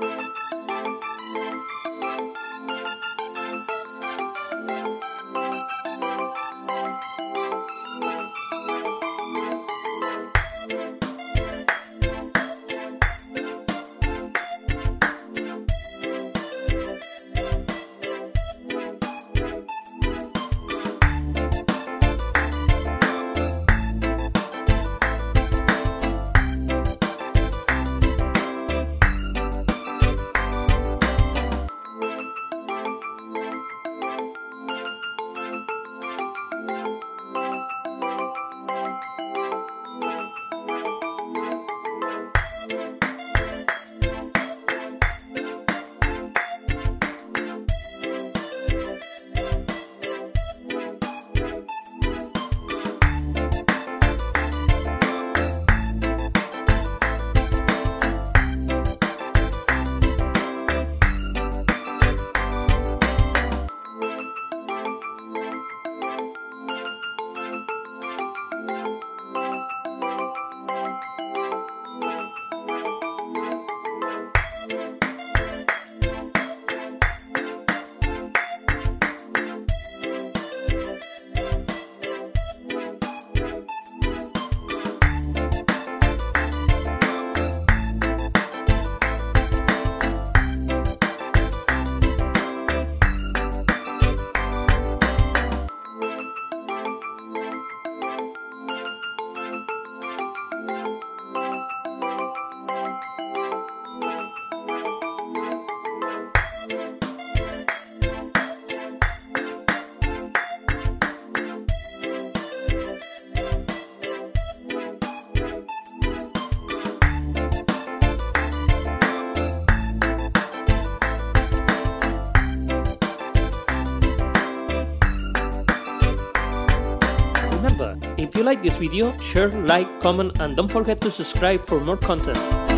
Remember, if you like this video, share, like, comment and don't forget to subscribe for more content.